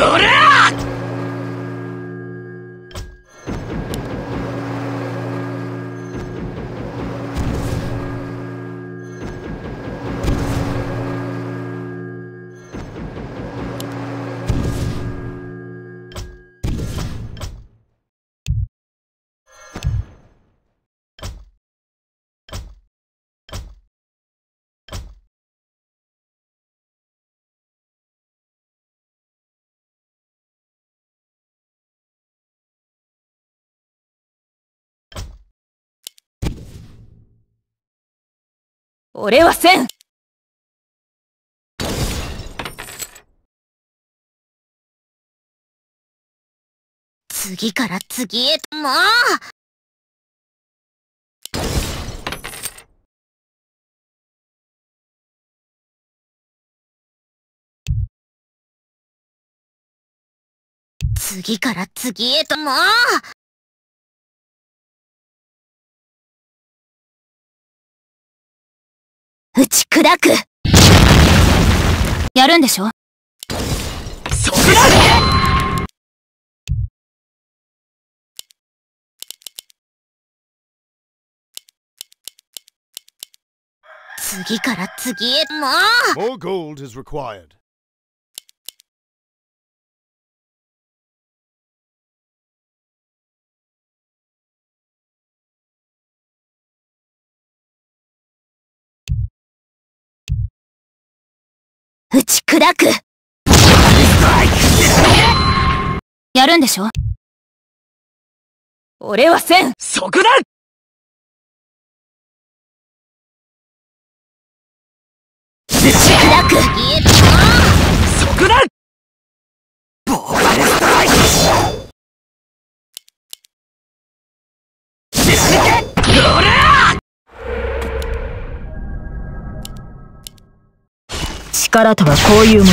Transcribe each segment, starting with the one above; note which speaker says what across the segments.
Speaker 1: ほら俺はせん
Speaker 2: 次から次へとも。う次から次へとも。う打ち砕く。
Speaker 1: やるんでしょ？
Speaker 3: そ
Speaker 2: 次から次へもう。
Speaker 4: More gold is required.
Speaker 2: 打ち砕く。
Speaker 1: やるんでしょ？俺はせん
Speaker 3: そこだ
Speaker 2: 打ち砕く。
Speaker 3: だボー
Speaker 1: 力とはこういうもの。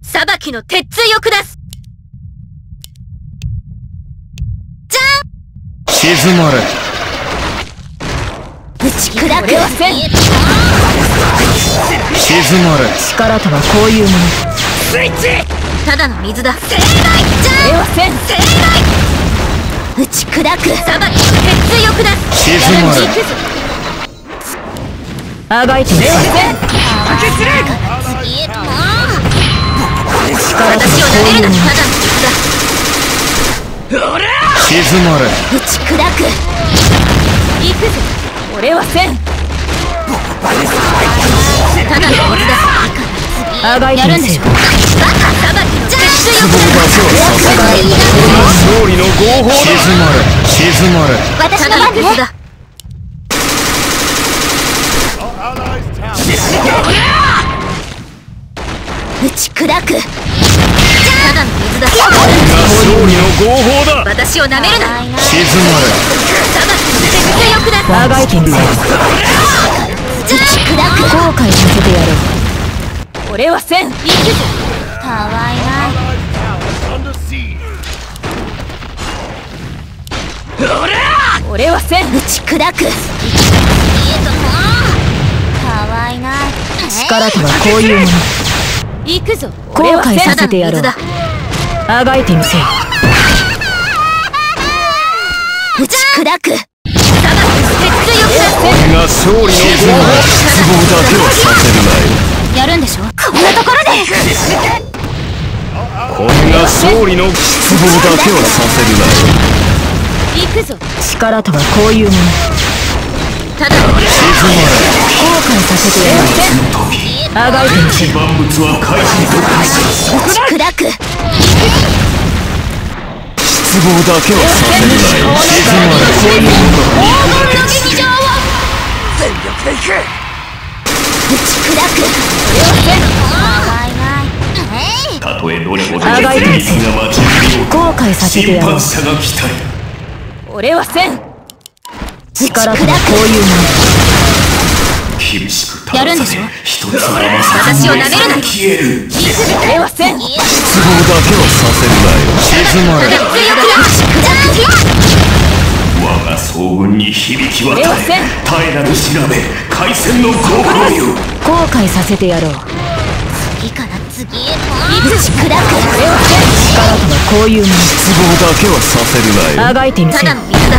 Speaker 2: 裁きの鉄槌を下す。
Speaker 5: 静まれ。
Speaker 2: 打ち砕く
Speaker 1: 俺はせん
Speaker 5: まれ。
Speaker 1: 力とはこういうもの。
Speaker 3: スイッチ。
Speaker 2: ただの水だ。盛大じ
Speaker 1: 俺はせん
Speaker 2: 盛大打ち砕く。裁きの鉄槌を下す。
Speaker 5: 静まれ
Speaker 2: 行くぞ
Speaker 1: あがいてみせ
Speaker 3: 負けする
Speaker 2: 次へとも
Speaker 1: 力と
Speaker 2: 私を
Speaker 1: はこういうもの
Speaker 2: 舐めるなただの水だ
Speaker 3: ほら
Speaker 5: 静まれ
Speaker 2: 打ち砕く
Speaker 1: 行くぞ俺はせん
Speaker 2: ただの水だ
Speaker 1: あがいてみせよ
Speaker 2: バカ裁きの鉄槌を
Speaker 5: 壺だけはさせない勝利の合法だ静まれ静まれ
Speaker 2: 私の番ね
Speaker 1: だ
Speaker 2: 打ち砕く。ただの水だ。
Speaker 5: 勝利の合法だ。
Speaker 2: 私を舐めるな。
Speaker 5: 静まれ。
Speaker 2: 裁きの鉄槌を下す
Speaker 1: あがいてみせよ
Speaker 2: 打ち砕く。
Speaker 1: 後悔させてやろう。俺はせん行くぞ
Speaker 2: かわいない.
Speaker 1: 俺はせん
Speaker 2: 打ち砕くいな。い
Speaker 1: 力とはこういうもの行くぞ。後悔させてやろう。あがいてみせよ
Speaker 2: 打ち砕く。
Speaker 5: が勝利の失望だけはさせるなよ。
Speaker 1: やるんでしょ？
Speaker 2: こんなところで。
Speaker 5: これが勝利の失望だけはさせるなよ。
Speaker 1: 行くぞ。力とはこういうもの
Speaker 2: ただの
Speaker 5: 静まれ
Speaker 1: 後悔させてやろうあがいて
Speaker 5: 万物は回避と
Speaker 2: 打ち砕く
Speaker 5: 失望だけはさせるなよ静まれこういうもの
Speaker 2: 劇場を
Speaker 3: 全力でいく
Speaker 2: 打ち砕くかわいない
Speaker 5: たとえどれほど
Speaker 1: あがいてみせよ
Speaker 5: が待ち受けよう。と
Speaker 1: 後悔させてやろう。
Speaker 5: 者が来たり
Speaker 1: 俺はせん力とはこういうも
Speaker 5: 厳しく
Speaker 1: やるんでしょ？
Speaker 2: 私を舐めるな
Speaker 5: 消える。
Speaker 1: の俺はせん
Speaker 2: 家
Speaker 5: 失望だけはさせるなよ。静まれ。我が総軍に響き渡れ。調べ海戦の試みを。
Speaker 1: 後悔させてやろう。
Speaker 2: 次から次へと。打ち砕く
Speaker 1: 力とはこういうも
Speaker 5: 失望だけはさせるなよ。
Speaker 1: のあがいてみせよ
Speaker 2: ただの水だ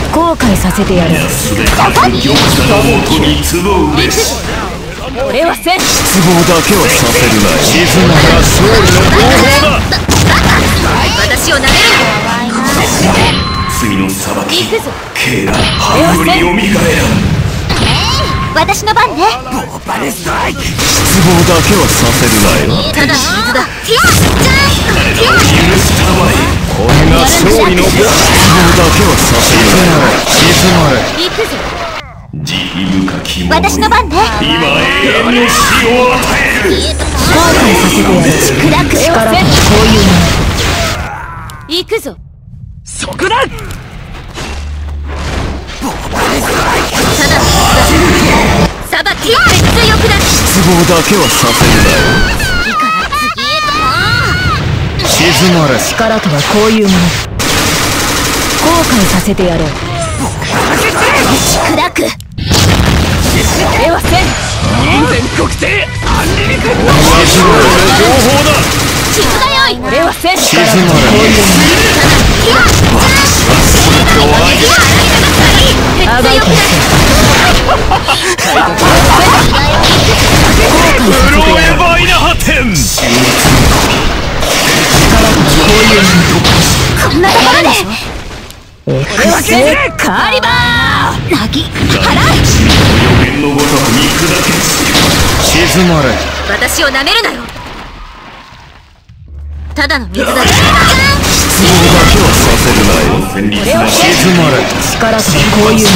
Speaker 1: 後悔させてやろう
Speaker 5: すべて玉座の元に集うべし
Speaker 1: 俺は戦
Speaker 5: 失望だけはさせるなよ静まれ勝利の合法だ
Speaker 2: 私を舐める
Speaker 5: 罪の裁き
Speaker 1: 行くぞ
Speaker 5: 警ら半よりよみがえらん
Speaker 2: 私の番ね。
Speaker 5: 失望だけはさせるなよ。
Speaker 2: ただだ。ひゃじゃん
Speaker 5: 許したまえこれが勝利の失望だけはさせる静まれ慈悲深き者
Speaker 2: 私の番ね。
Speaker 5: 今永遠の死を与える
Speaker 1: 後悔させてやろう
Speaker 2: 砕く
Speaker 1: 力とはこういうもの。行くぞ
Speaker 3: そこだ
Speaker 2: さばき強くなる。
Speaker 5: 失望だけはさせるな静まれ。
Speaker 1: 力とはこういうもの。後悔させてやろう。
Speaker 2: 砕く。
Speaker 1: 俺は戦
Speaker 3: 全国帝アンリミテッド
Speaker 5: 静まれ。情報だ
Speaker 2: 傷がよい
Speaker 1: 俺は戦
Speaker 5: 静まれ
Speaker 1: 力とはこういうものあがいてみせよ
Speaker 5: ブ
Speaker 1: 俺は戦カーリバー
Speaker 2: なぎ
Speaker 5: 予言のごとくに砕け静まれ
Speaker 2: 私を舐めるなよ。ただの水だ
Speaker 5: 失望だけはさせるなよ。戦慄な静まれ
Speaker 1: 力とはこういうも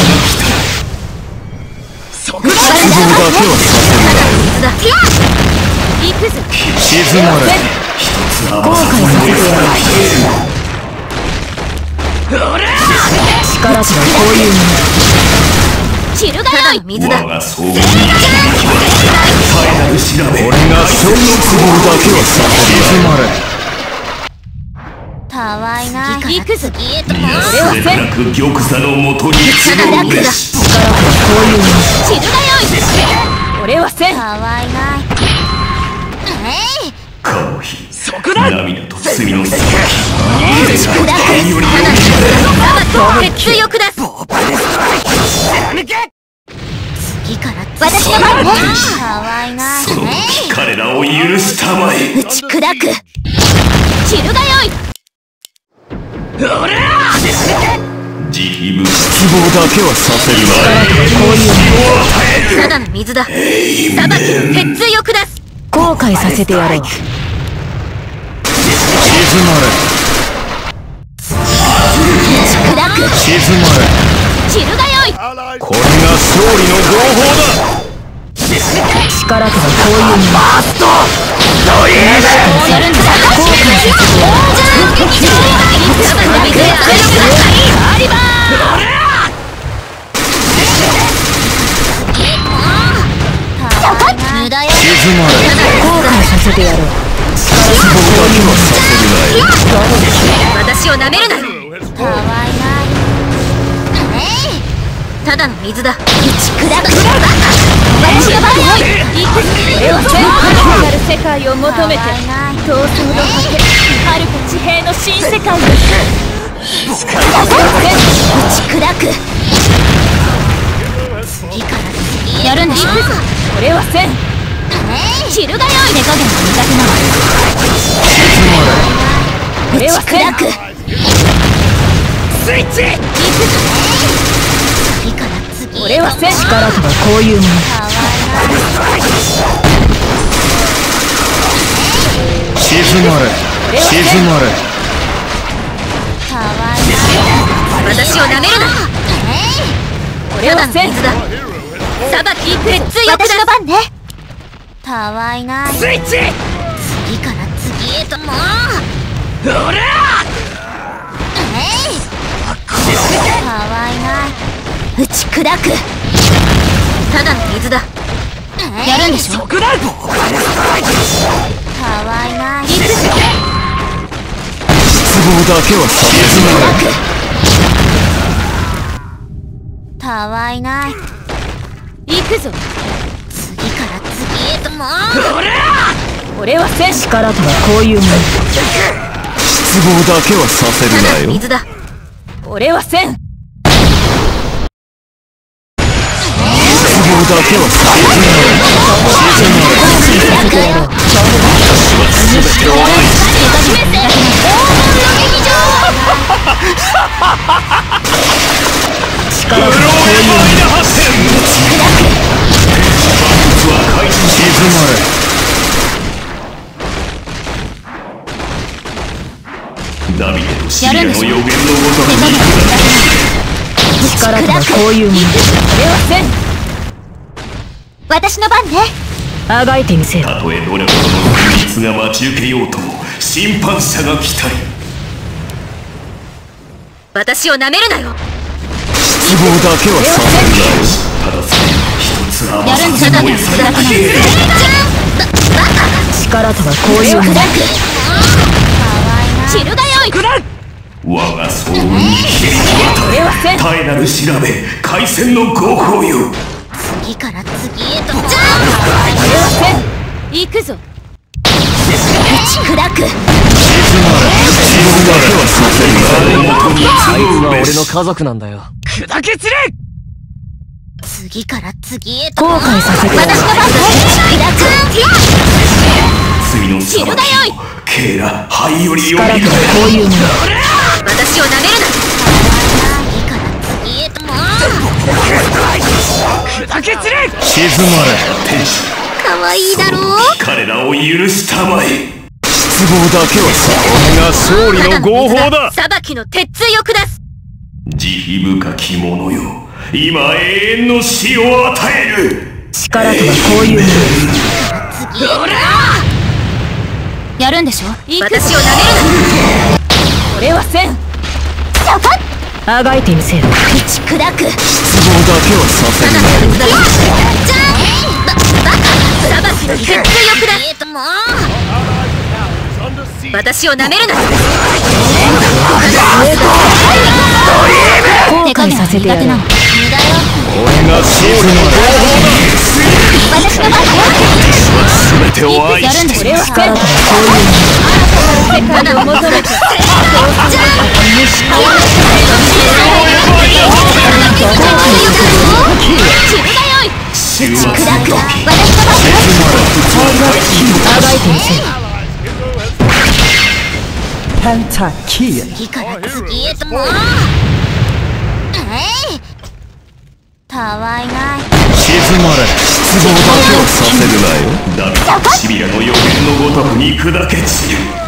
Speaker 3: そこだ
Speaker 5: 失望だけ。はさせるなよ
Speaker 1: 行くぞ
Speaker 5: 静まれ。一つ
Speaker 1: 後悔させてやろう力とはこういうもの。
Speaker 2: チルがよい水だ。
Speaker 5: 我が総軍に響き渡れ絶えなる調べ俺が勝利の希望だけはさ。せる静まれ
Speaker 2: たわいない
Speaker 1: 行くぞ
Speaker 2: 次へと
Speaker 5: 安らかく玉座のもとに集うべし
Speaker 1: 力とはこういうも
Speaker 2: チルがよい
Speaker 1: の俺は戦
Speaker 2: たわい。ないえい。
Speaker 5: かの日
Speaker 3: そこだ。
Speaker 5: 涙と罪の裁き
Speaker 2: 砕く
Speaker 5: 天よりよみがえ
Speaker 2: ただ鉄強くだ
Speaker 3: 抜け
Speaker 2: 次から私の番ねたわいない
Speaker 5: その時彼らを許したまえ。
Speaker 2: 打ち砕くチルがよい
Speaker 3: ほら
Speaker 5: 慈悲深希望だけはさせるな
Speaker 1: こういうもの
Speaker 2: ただの水ださばきの鉄強くだ
Speaker 1: 後悔させてやろう。
Speaker 5: 静まれ静まれ
Speaker 2: チルがよい
Speaker 4: Allies
Speaker 5: これが勝利の合法だ
Speaker 1: 力とはこういうもの
Speaker 2: こうやるんだ後悔させてやろうただの水であれのカリバー無駄よ
Speaker 5: 静まれ
Speaker 1: 後悔させてやろう
Speaker 2: 私を舐めるな。たわいない。ただ。の水だ。打ち砕く私の番よ
Speaker 1: 俺は戦なる世界を求めて闘争の果て遥か地平の新世界へ
Speaker 2: 打ち砕く次からやるんでしょ
Speaker 1: 俺は戦
Speaker 2: チルがよい手加減が苦手なの
Speaker 1: 俺は戦
Speaker 2: 砕く
Speaker 3: スイッチ
Speaker 2: 次から次へ
Speaker 1: 俺は戦力とはこういうもの
Speaker 5: 静まれ。静まれ。
Speaker 2: 私を舐めるな。
Speaker 1: 俺は戦
Speaker 2: 水だ。
Speaker 4: Hero has
Speaker 2: 裁き行く鉄翼私の番ねたわいない。
Speaker 3: スイッチ！
Speaker 2: 次から次へともう。
Speaker 3: ほら
Speaker 2: えい。たわいない打ち砕く。ただの水だ。やるんでしょ？たわいない
Speaker 5: 失望だけはさせずな
Speaker 2: たわいない。行くぞ次へとも
Speaker 1: 俺は戦士力とはこういうもの。
Speaker 5: 失望だけはさせるなよ。
Speaker 2: の水だ。
Speaker 1: 俺は戦
Speaker 5: 失望だけはさせずなよ。全てを愛し
Speaker 1: 力とはこういう
Speaker 5: れ涙とシリアの予言のごとく
Speaker 1: 力とはこういうもの。俺は戦
Speaker 2: 私の番ね
Speaker 1: あがいてみせよ。
Speaker 5: たとえどれほどの秘密が待ち受けようとも審判者が来たり。
Speaker 2: 私を舐めるなよ。
Speaker 5: 失望だけはさせるなよただそれ一つ甘さ燃えさ
Speaker 2: 水だ
Speaker 5: 消える。
Speaker 1: 力とはこういうもの。
Speaker 2: 散るがよい
Speaker 5: 我が総運に響き渡
Speaker 1: 俺は戦
Speaker 5: れ絶えなる調べ海戦の合法よ
Speaker 2: 次から次へと。も
Speaker 1: 俺は戦
Speaker 2: 行くぞ。打ち砕く。
Speaker 5: 失望だけはさせるな
Speaker 3: あいつは俺の家族なんだよ砕け散れ！
Speaker 2: 次から次へと。
Speaker 1: 後悔させて。やる
Speaker 2: 私の番ね
Speaker 5: 罪の裁きをケーラ灰よりよみがえ
Speaker 1: 力とはこういうもの
Speaker 2: 私を舐めるな次から次へとも
Speaker 3: 砕け散れ
Speaker 5: 静まれ天使
Speaker 2: 可愛いだろう
Speaker 5: 彼らを許したまえ
Speaker 4: 失望だけはさ
Speaker 5: が勝利の合法だ
Speaker 2: 裁きの鉄槌を下す
Speaker 5: 慈悲深き者よ今永遠の死を与える
Speaker 1: 力とはこういうもの
Speaker 2: 次へやるんでしょ私を舐める
Speaker 1: 俺は戦
Speaker 2: なそこ
Speaker 1: あがいてみせよ
Speaker 2: 打ち砕く。
Speaker 5: 失望だけはさせるな。
Speaker 2: じゃんババカ。裁きの鉄槌を下すも
Speaker 4: Under siege.
Speaker 2: 私を舐めるな
Speaker 1: 後悔させてやる。
Speaker 2: 無駄よ
Speaker 5: 俺が勝利の合法だ
Speaker 2: 私の番
Speaker 5: 全てを愛して
Speaker 1: 俺は。戦力とは。こうい世界を求めて
Speaker 5: 終末の時
Speaker 1: あがいてみせよ
Speaker 2: 次から次へともえいたわいない
Speaker 5: 静まれ失望だけはさせるなよ。だがシビラの予言のごとくに砕け散る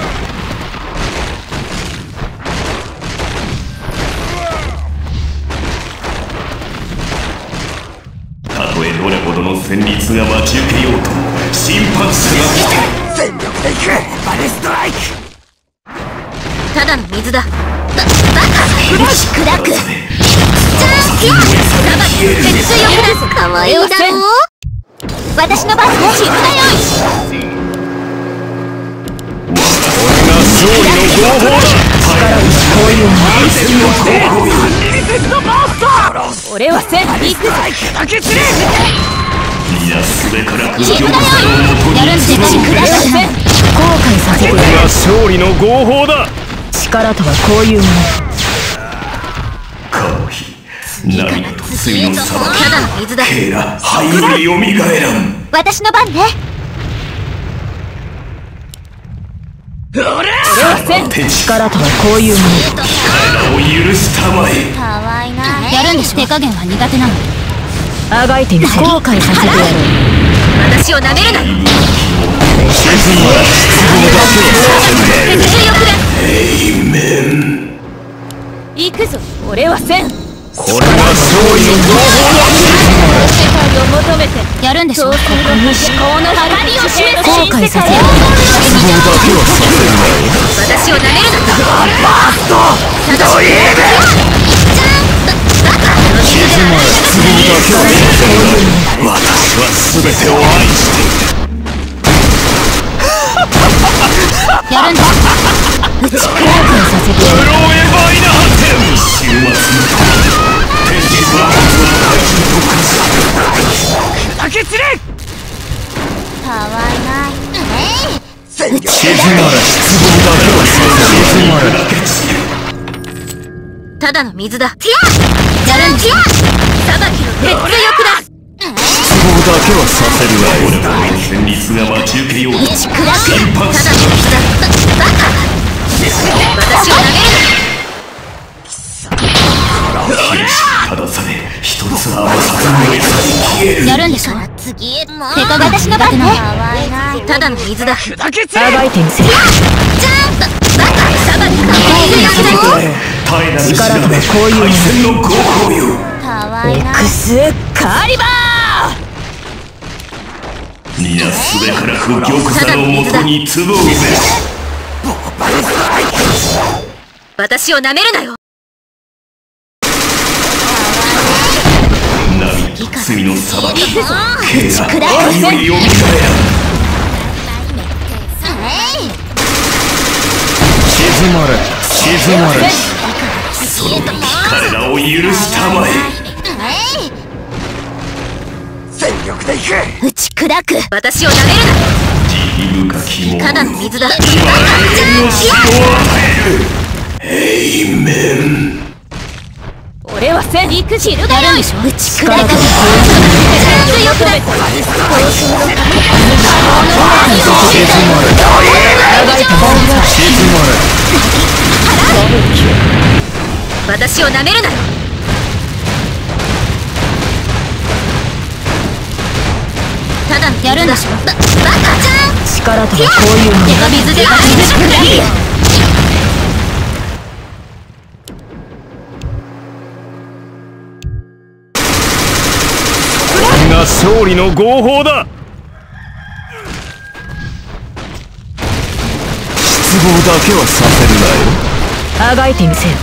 Speaker 5: の戦慄が待ち受けようとも審判者が来たり
Speaker 3: 全力で行くバレストライク。
Speaker 2: ただの水だ。ババカ打ち砕くじゃん裁きの鉄槌を下すかわいいだろ私の番ね散るがよい
Speaker 5: 勝利の合法だ。
Speaker 1: こういうも
Speaker 5: 海戦の合法よ
Speaker 1: の俺は戦行くぞ
Speaker 5: 皆すべから
Speaker 1: 後悔させてやる
Speaker 5: 勝利の合法だ
Speaker 1: 力とはこういうもの。
Speaker 5: この。日涙と罪の裁
Speaker 2: ただの水だ
Speaker 5: きケーラ灰よりよみがえらん。
Speaker 2: 私の番ね
Speaker 1: 力とはこういうもの。
Speaker 5: 彼らを許したまえ
Speaker 2: かわいないやるんでしょ手加減は苦手なの
Speaker 1: あがいてみせよ後悔させてやる
Speaker 2: 私を舐めるな。
Speaker 5: 静まれ失望だけはさせ。エイメン
Speaker 1: 行くぞ。俺は戦
Speaker 5: これが勝利の合
Speaker 1: 世界を求めて
Speaker 2: やるんでしょ
Speaker 1: ここに思考の光を示す
Speaker 2: 後悔させる
Speaker 5: だけはさせるな。よ
Speaker 2: 私を舐めるな。
Speaker 5: 静まれ失望だけはさせるな。よ私は全てを愛している
Speaker 2: やるんだ
Speaker 1: 後悔させてやる
Speaker 5: プロエヴァイナハテン終末の天使は怪人と化した
Speaker 3: だ。け散れ
Speaker 2: かわいない
Speaker 5: 静まれ失望だけはさせる静まれだけ散る
Speaker 2: ただの水だやるんです。裁き。の鉄強くだ
Speaker 5: 失望だけはさせるなよ俺の旋律が待ち受けようと
Speaker 2: 打ち砕くただの
Speaker 5: 心拍
Speaker 2: 水だバカ私を舐める
Speaker 5: 正され一つは甘さの餌に消える
Speaker 2: やるんでしょ次へも手加私のバカないただの水だジャン
Speaker 3: だけ散れ
Speaker 1: あがいてみせる
Speaker 2: プバカ裁きの鉄強くだ
Speaker 5: 絶えなる
Speaker 1: 力とはこういうもの。
Speaker 5: 海鮮の合法よ
Speaker 1: エクスカリバ
Speaker 5: 皆すべから不玉座のもとに集うぜ
Speaker 2: 私を。舐めるなよ
Speaker 5: 涙と罪の裁き。
Speaker 2: もう
Speaker 5: 刑が愛よりよみがえ静まれ。静まれその時彼らを許したまえ
Speaker 2: 打ち砕く。私を舐めるな。ただの水だ。
Speaker 1: 俺は戦肉汁
Speaker 2: やるんでしょ打ち砕く私を舐めるなよただのやるんでしょババカじ
Speaker 1: 力とはこういうもの
Speaker 2: ゃん水で水くらい
Speaker 4: これが勝利の合法だ。
Speaker 5: 失望だけはさせるなよ。
Speaker 1: あがいてみせよ。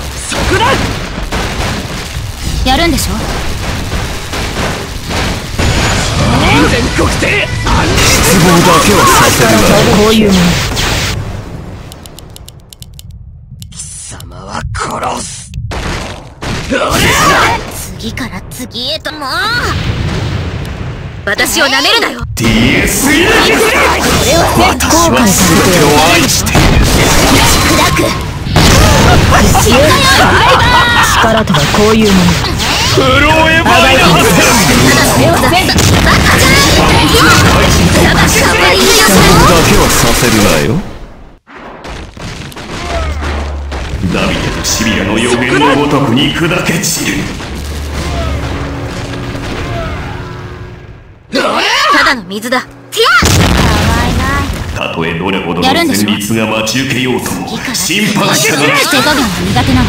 Speaker 2: やるんでしょ？
Speaker 3: 全国で
Speaker 5: 失望だけはさせる。な
Speaker 1: こういうもの
Speaker 3: 貴様は殺す
Speaker 2: 次から次へともう私を舐める。なよ
Speaker 5: DS 私は
Speaker 1: 後悔させて
Speaker 5: 全てを愛している。
Speaker 2: 砕く
Speaker 1: 力とはこういうもの
Speaker 5: だせるなよ。ダビデとシビアの予言のごとくに砕け散る。
Speaker 2: ただの水だ。
Speaker 5: たとえどれほどの旋律が待ち受けようとも審判者が来
Speaker 2: 手加減は苦手なの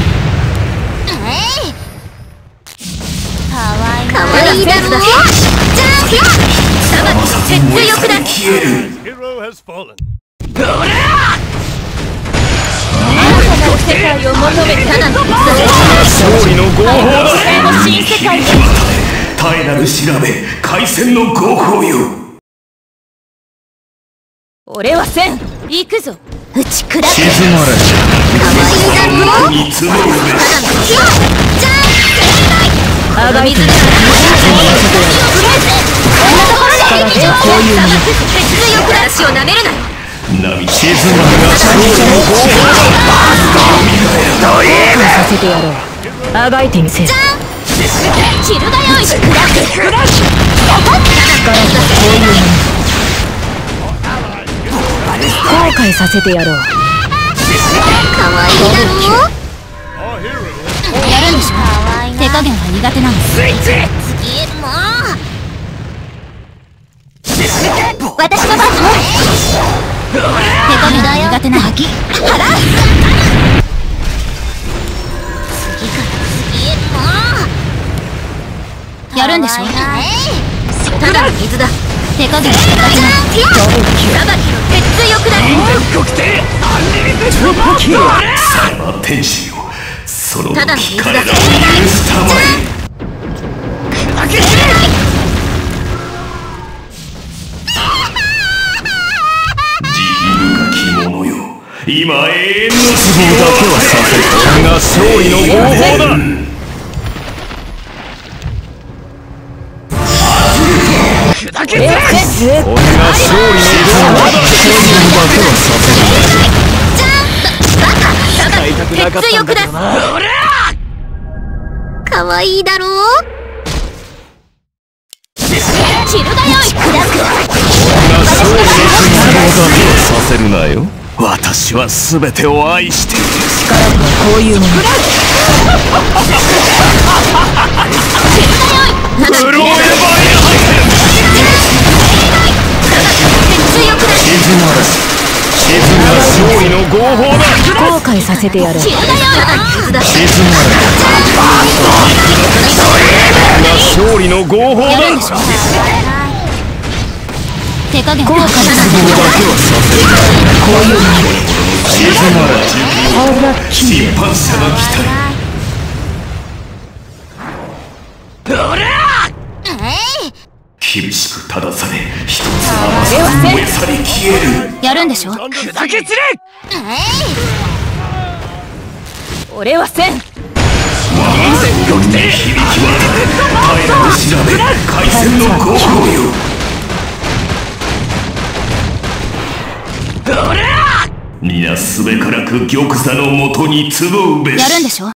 Speaker 2: いいだろじゃん
Speaker 5: 甘さと燃えさに消える
Speaker 4: Hero has fallen
Speaker 1: 世界を求め
Speaker 2: ただの
Speaker 4: 勝利の合法だ
Speaker 1: 新世界へ
Speaker 5: 絶えなる調べ海鮮の合法よ
Speaker 1: 俺は戦行くぞ
Speaker 2: 打ち砕く
Speaker 5: 静まれ
Speaker 2: かわいいだろ
Speaker 5: に集うぜ
Speaker 1: あがいてみせよ
Speaker 2: 力とはこういうもの私を舐めるなよ
Speaker 5: 波静まれが勝利の合
Speaker 1: させてやろうあがいてみせよ
Speaker 2: チルが用意し砕く
Speaker 1: 力とはこういうの後悔させてやろう
Speaker 2: かわいいだろやるんでしょ手加減は苦手な。の次！へもう私の番手加減は苦手なの次から次へもうやるんでしょただの水だ手加減しなきゃダブルキル裁きの鉄翼だ
Speaker 3: 国定アンリミテッド
Speaker 5: 天使よその
Speaker 2: ただの水だ
Speaker 3: け。散れ
Speaker 5: 自由が着物よ今永遠の
Speaker 4: 都合だけはさせる俺が勝利の合法だ
Speaker 3: 砕け散れ
Speaker 4: 俺が勝利の
Speaker 2: かわいいだろう？
Speaker 4: させる。なよ私は全てを愛している。
Speaker 1: 力とはこうい。うもの
Speaker 4: ロエヴァイア
Speaker 2: 鉄翼だ
Speaker 4: 沈まらし沈む勝利の合法だ。
Speaker 1: 後悔させてやる
Speaker 2: チルだ。よ水だ
Speaker 4: 沈まら勝利の合法だ
Speaker 2: 手加減
Speaker 1: 後悔させて
Speaker 4: だけはさせる
Speaker 1: こういうの
Speaker 4: 沈まら
Speaker 5: 審判者が来たよ厳しく正され一つ余さず燃え去り消える。
Speaker 2: やるんでしょ？
Speaker 3: 砕け散れ！
Speaker 1: 俺はせん
Speaker 5: 世に響き渡れ耐えらの調べ海戦の合法よ皆すべからく玉座のもとに集うべし。
Speaker 2: やるんでしょ？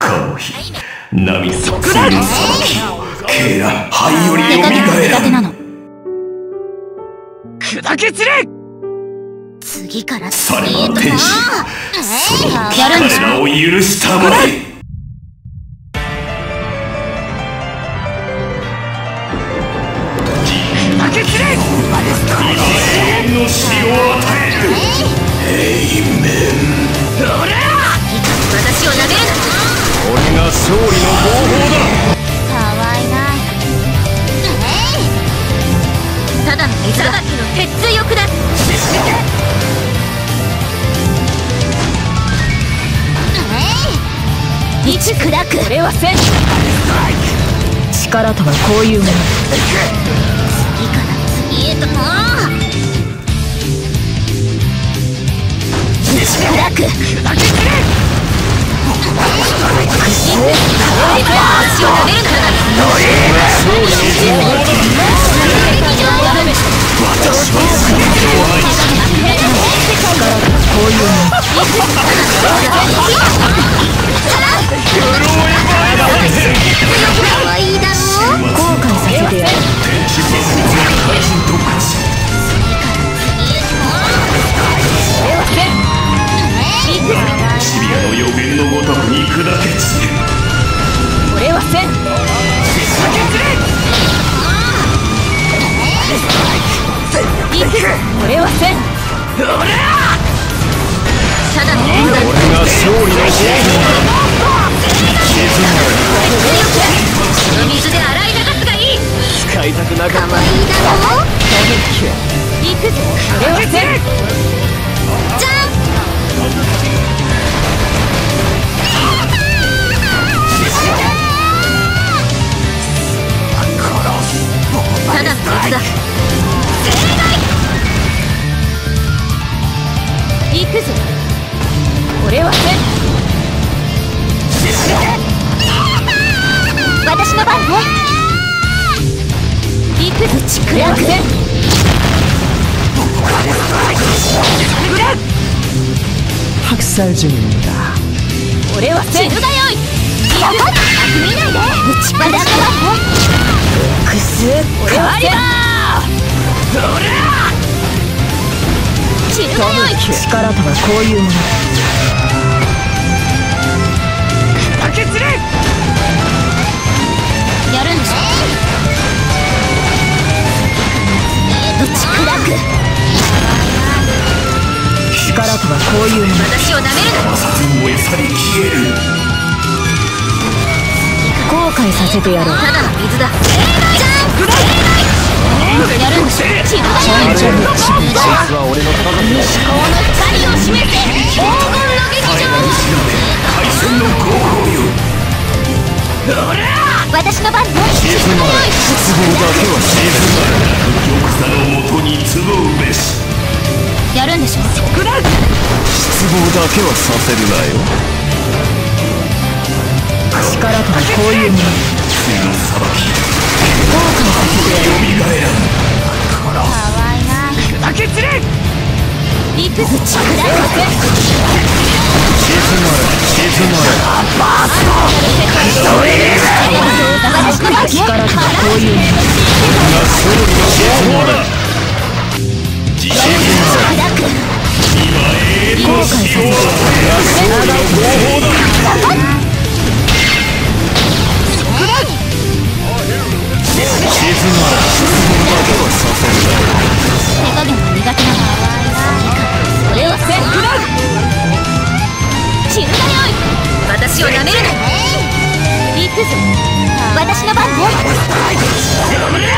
Speaker 5: この日涙と罪の裁きをケーラ灰より
Speaker 2: 手加減が苦手な
Speaker 5: 蘇
Speaker 2: の
Speaker 3: 砕け散れ。
Speaker 2: 次から
Speaker 5: され
Speaker 2: 次へと
Speaker 5: ば天使
Speaker 2: な
Speaker 5: そのを許したまえ
Speaker 4: 勝利の合法だ。
Speaker 2: かわいな。いただの水だ。の鉄翼だ。一砕く。
Speaker 1: 俺はせん力とはこういうもの。
Speaker 2: 次から次へとも一砕く。
Speaker 3: 砕け
Speaker 1: 後悔させてやる
Speaker 2: た
Speaker 4: くなかっ
Speaker 2: かわいいだろ行くぞ
Speaker 1: 俺はせ
Speaker 2: じゃん。ただの水だ行くぞ
Speaker 1: 俺はせ
Speaker 2: 私の番ね。行くぞちく
Speaker 1: 俺はせん
Speaker 6: 白菜人だ
Speaker 1: 俺はせん
Speaker 2: 死ぬだよい行くぞ見ないで打ち砕くわ
Speaker 1: くす俺はせん
Speaker 2: 死ぬだよい
Speaker 1: 力とはこういうもの
Speaker 2: ち砕く
Speaker 1: 力とはこういうもの。
Speaker 2: 私を舐めるな。
Speaker 5: 摩擦燃え去り消える
Speaker 1: 後悔させてやろう。
Speaker 2: ただの水だ。じゃんやるんでしょ血の光を示せ黄金の劇場
Speaker 5: 海鮮の
Speaker 2: 私の番。ね
Speaker 4: 沈まれ失望だけは沈まれ
Speaker 5: 玉座のもとに集うべし
Speaker 2: やるんでしょ？
Speaker 4: 失望だけはさせるなよ。
Speaker 1: 力とはこういうもの
Speaker 5: 罪の裁き
Speaker 1: 後悔させてやろう
Speaker 5: 蘇らん
Speaker 3: だけつれ
Speaker 2: いくつちくだ
Speaker 4: 沈まれ沈ま
Speaker 2: 私の番ね
Speaker 1: 力とはこういうもの
Speaker 4: れが勝利の合法だ
Speaker 2: 私を舐めるな。行くぞ私の番ね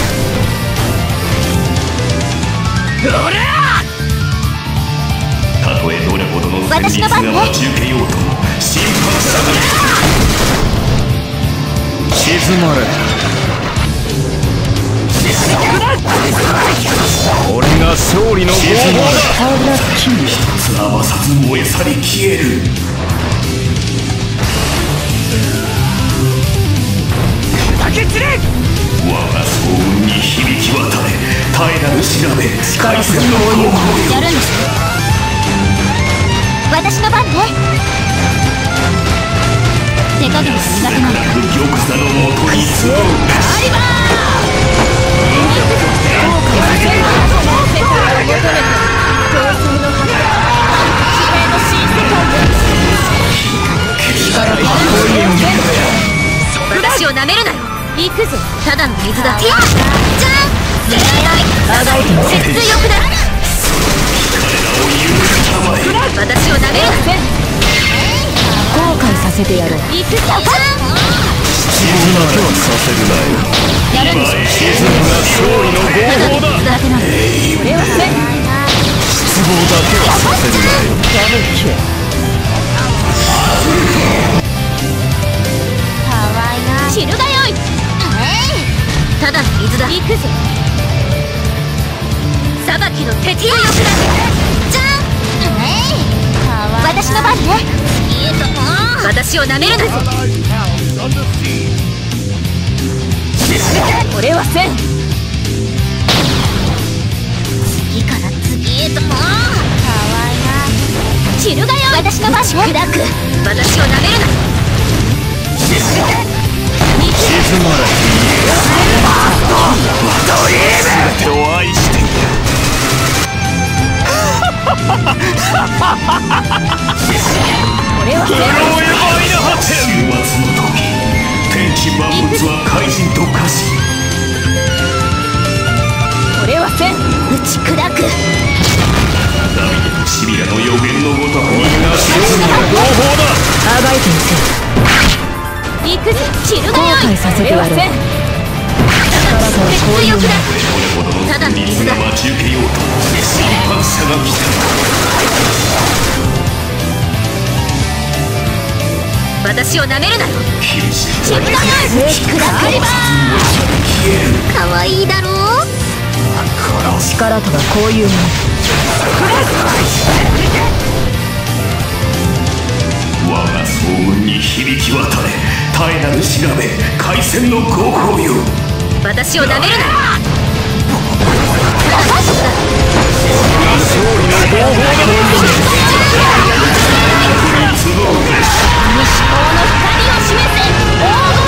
Speaker 5: たとえどれほどの戦慄が待ち受けようと審判者が
Speaker 4: 沈まれこれが勝利の合法だ
Speaker 5: 余さず燃え去り消える
Speaker 3: だけつれ
Speaker 5: 我が総運に響き渡れ絶えなる調べ海戦の合法よ
Speaker 2: やるんでしょ私の番ね。手加減が苦手なの
Speaker 5: 玉座のもとに集う
Speaker 2: 私を舐めるなよ行くぞ。ただの水だ。いやじゃん絶対欲だ私を舐める。な
Speaker 1: 後悔させてやろう
Speaker 2: 行くぞじゃん
Speaker 4: 沈むだけはさせる。なよ
Speaker 2: やる。
Speaker 4: 沈むが勝利の
Speaker 2: れ
Speaker 4: 失望だけはさせる。なよ
Speaker 2: 散る。がよいただの水だ。行くぞ裁きの鉄強欲だじゃん。私の番ね私を舐めるなぞ俺はせん次から次へと。も散るがよい。私の番ね砕く。私を舐めるな
Speaker 4: 沈まれ全てを愛している
Speaker 2: 俺はせん
Speaker 4: プロエヴァイダハテン
Speaker 5: 終末の時天地万物は怪人と化し
Speaker 2: 俺はせん打ち散るがよい
Speaker 1: 後悔させてやろう
Speaker 2: ただ私を舐めるなよ
Speaker 5: 厳しい
Speaker 2: 散るがよい砕くかわいいだろう
Speaker 1: 力とはこういうもの
Speaker 5: 我が総運に響き渡れ耐えなる調べ海鮮のご褒美よ
Speaker 2: 私をなめるな。勝利西の光を示せ。黄金